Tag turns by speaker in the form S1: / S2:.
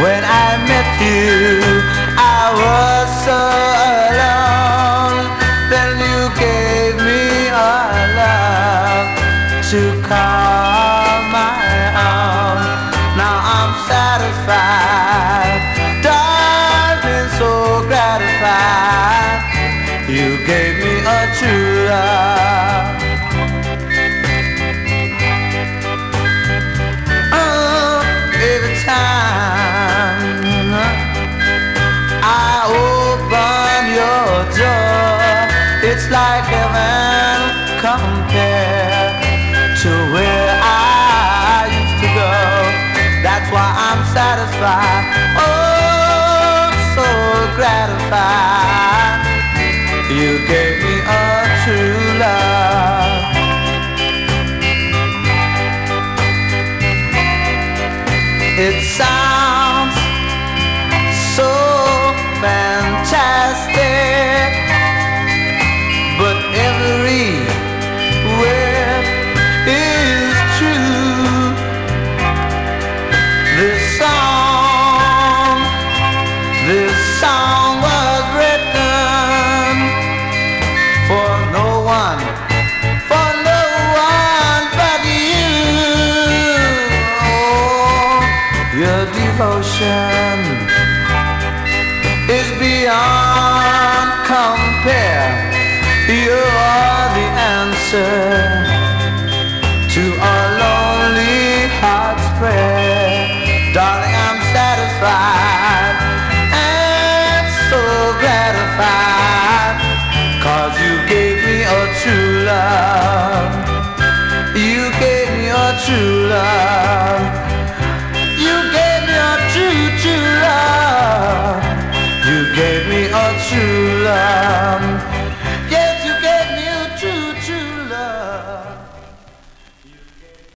S1: When I met you, I was so alone. Then you gave me a love to call my own. Now I'm satisfied, darling, so gratified. You gave me a true love. Oh, every time. Like heaven compared to where I used to go. That's why I'm satisfied, oh, so gratified. You gave me a true love. It song was written for no one, for no one but you. Oh, your devotion is beyond compare. You are the answer You gave me a true love.